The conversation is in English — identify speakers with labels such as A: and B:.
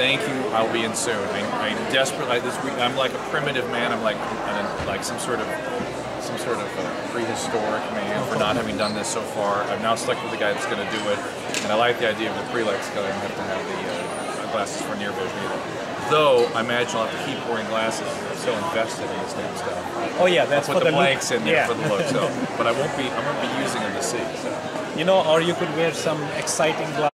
A: Thank you. I'll be in soon. I, I desperately. This week, I'm like a primitive man. I'm like I'm like some sort of some sort of prehistoric man for not having done this so far. I'm now stuck with the guy that's going to do it, and I like the idea of the prelex because I don't have to have the uh, glasses for near vision either. Though I imagine I'll have to keep wearing glasses. I'm so invested in this damn stuff.
B: Oh yeah, that's
A: I'll put the,
B: the
A: blanks in there
B: yeah.
A: for the look. So, but I won't be I won't be using them to see. So.
B: You know, or you could wear some exciting glasses.